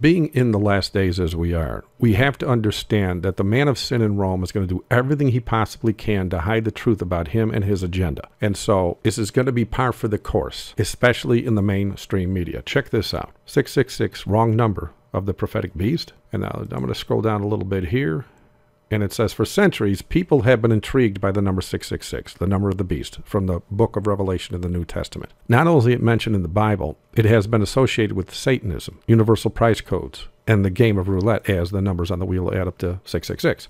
being in the last days as we are, we have to understand that the man of sin in Rome is going to do everything he possibly can to hide the truth about him and his agenda. And so this is going to be par for the course, especially in the mainstream media. Check this out 666, wrong number of the prophetic beast. And now I'm going to scroll down a little bit here. And it says, For centuries, people have been intrigued by the number 666, the number of the beast, from the book of Revelation in the New Testament. Not only is it mentioned in the Bible, it has been associated with Satanism, universal price codes, and the game of roulette as the numbers on the wheel add up to 666.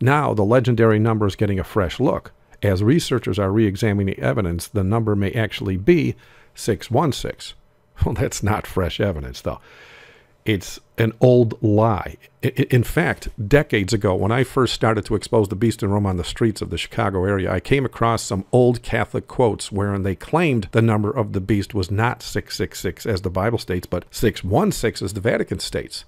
Now, the legendary number is getting a fresh look. As researchers are re examining the evidence, the number may actually be 616. Well, that's not fresh evidence, though. It's an old lie. In fact, decades ago, when I first started to expose the beast in Rome on the streets of the Chicago area, I came across some old Catholic quotes wherein they claimed the number of the beast was not 666 as the Bible states, but 616 as the Vatican states.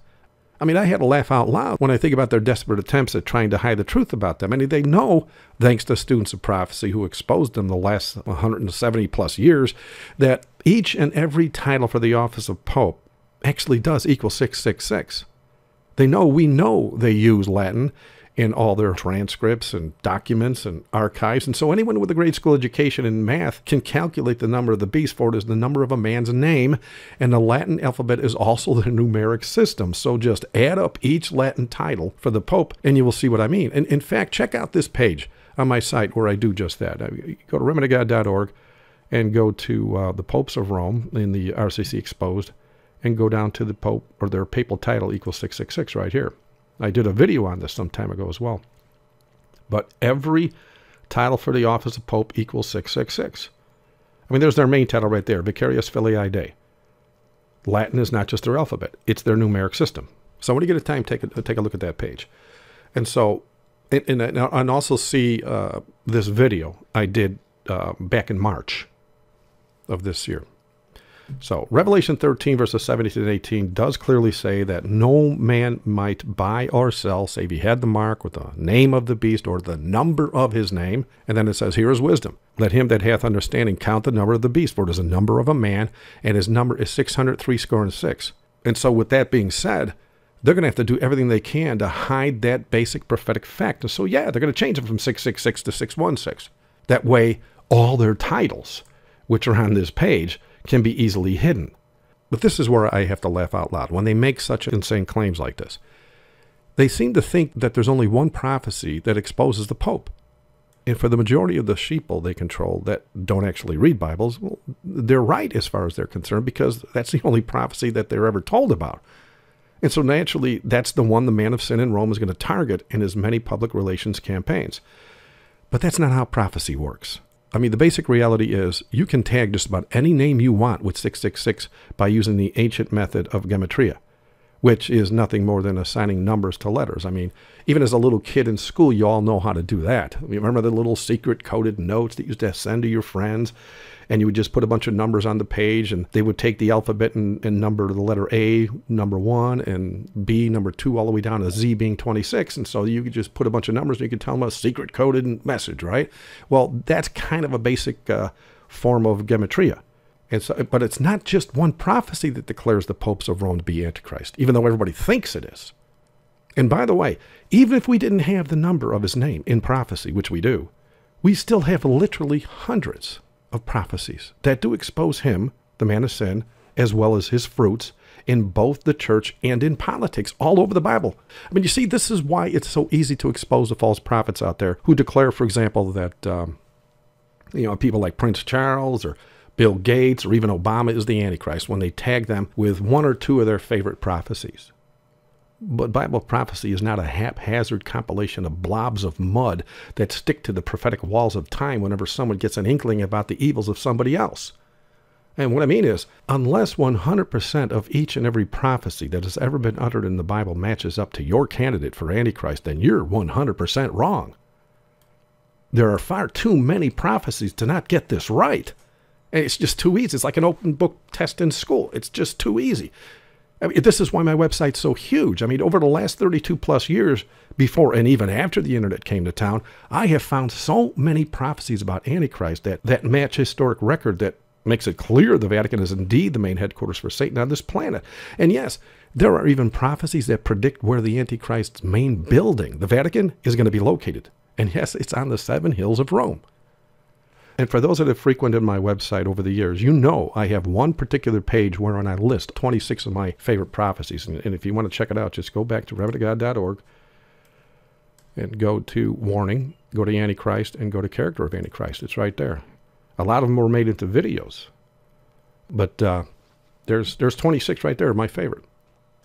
I mean, I had to laugh out loud when I think about their desperate attempts at trying to hide the truth about them. I mean, they know, thanks to students of prophecy who exposed them the last 170 plus years, that each and every title for the office of Pope actually does equal 666. They know, we know they use Latin in all their transcripts and documents and archives. And so anyone with a grade school education in math can calculate the number of the beast, for it is the number of a man's name. And the Latin alphabet is also the numeric system. So just add up each Latin title for the Pope and you will see what I mean. And in fact, check out this page on my site where I do just that. Go to remnantofgod.org and go to uh, the Popes of Rome in the RCC Exposed and go down to the Pope or their papal title equals 666 right here. I did a video on this some time ago as well. But every title for the office of Pope equals 666. I mean, there's their main title right there, Vicarius Filii Dei. Latin is not just their alphabet, it's their numeric system. So when you get a time, take a, take a look at that page. And so, and, and, and also see uh, this video I did uh, back in March of this year. So, Revelation 13, verses 17 and 18 does clearly say that no man might buy or sell save he had the mark with the name of the beast or the number of his name. And then it says, Here is wisdom. Let him that hath understanding count the number of the beast, for it is a number of a man, and his number is 603 score and six. And so, with that being said, they're going to have to do everything they can to hide that basic prophetic fact. And so, yeah, they're going to change it from 666 to 616. That way, all their titles, which are on this page, can be easily hidden. But this is where I have to laugh out loud when they make such insane claims like this. They seem to think that there's only one prophecy that exposes the Pope. And for the majority of the sheeple they control that don't actually read Bibles, well, they're right as far as they're concerned because that's the only prophecy that they're ever told about. And so naturally, that's the one the man of sin in Rome is going to target in his many public relations campaigns. But that's not how prophecy works. I mean, the basic reality is you can tag just about any name you want with 666 by using the ancient method of gematria, which is nothing more than assigning numbers to letters. I mean, even as a little kid in school, you all know how to do that. You remember the little secret coded notes that you used to send to your friends? and you would just put a bunch of numbers on the page and they would take the alphabet and, and number the letter A number one and B number two all the way down to Z being 26. And so you could just put a bunch of numbers and you could tell them a secret coded message, right? Well, that's kind of a basic uh, form of gematria. And so, but it's not just one prophecy that declares the popes of Rome to be Antichrist, even though everybody thinks it is. And by the way, even if we didn't have the number of his name in prophecy, which we do, we still have literally hundreds of prophecies that do expose him, the man of sin, as well as his fruits in both the church and in politics all over the Bible. I mean, you see, this is why it's so easy to expose the false prophets out there who declare, for example, that, um, you know, people like Prince Charles or Bill Gates or even Obama is the Antichrist when they tag them with one or two of their favorite prophecies. But Bible prophecy is not a haphazard compilation of blobs of mud that stick to the prophetic walls of time whenever someone gets an inkling about the evils of somebody else. And what I mean is, unless 100% of each and every prophecy that has ever been uttered in the Bible matches up to your candidate for Antichrist, then you're 100% wrong. There are far too many prophecies to not get this right. And it's just too easy. It's like an open book test in school. It's just too easy. I mean, this is why my website's so huge. I mean, over the last 32 plus years, before and even after the internet came to town, I have found so many prophecies about Antichrist that, that match historic record that makes it clear the Vatican is indeed the main headquarters for Satan on this planet. And yes, there are even prophecies that predict where the Antichrist's main building, the Vatican, is going to be located. And yes, it's on the seven hills of Rome. And for those that have frequented my website over the years, you know I have one particular page wherein I list 26 of my favorite prophecies. And, and if you want to check it out, just go back to remnantofgod.org and go to warning, go to Antichrist, and go to character of Antichrist. It's right there. A lot of them were made into videos, but uh, there's there's 26 right there, my favorite.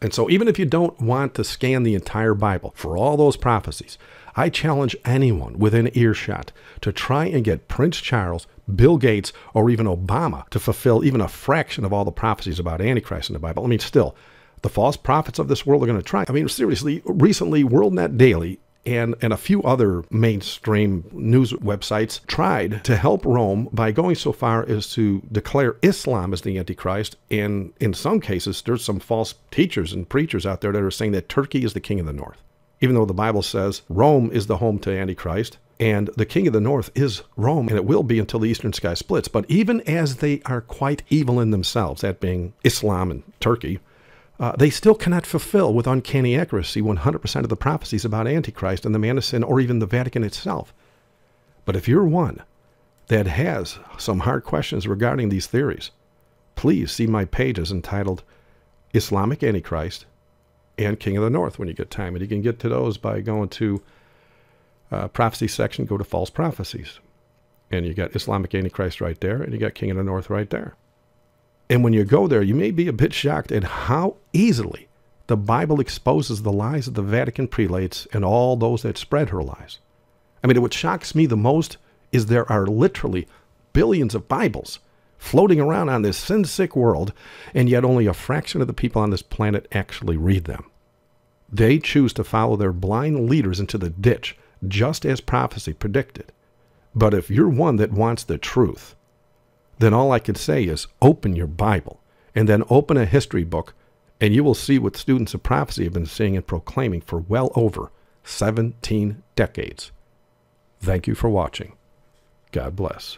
And so, even if you don't want to scan the entire Bible for all those prophecies, I challenge anyone within earshot to try and get Prince Charles, Bill Gates, or even Obama to fulfill even a fraction of all the prophecies about Antichrist in the Bible. I mean, still, the false prophets of this world are going to try. I mean, seriously, recently, WorldNet Daily and, and a few other mainstream news websites tried to help Rome by going so far as to declare Islam as the Antichrist. And in some cases, there's some false teachers and preachers out there that are saying that Turkey is the king of the north. Even though the Bible says Rome is the home to Antichrist, and the king of the north is Rome, and it will be until the eastern sky splits. But even as they are quite evil in themselves, that being Islam and Turkey, uh, they still cannot fulfill with uncanny accuracy 100% of the prophecies about Antichrist and the man of sin or even the Vatican itself. But if you're one that has some hard questions regarding these theories, please see my pages entitled Islamic Antichrist and King of the North when you get time. And you can get to those by going to uh, prophecy section, go to false prophecies. And you got Islamic Antichrist right there, and you got King of the North right there. And when you go there, you may be a bit shocked at how easily the Bible exposes the lies of the Vatican prelates and all those that spread her lies. I mean, what shocks me the most is there are literally billions of Bibles floating around on this sin sick world, and yet only a fraction of the people on this planet actually read them. They choose to follow their blind leaders into the ditch, just as prophecy predicted. But if you're one that wants the truth, then all I can say is open your Bible and then open a history book, and you will see what students of prophecy have been seeing and proclaiming for well over 17 decades. Thank you for watching. God bless.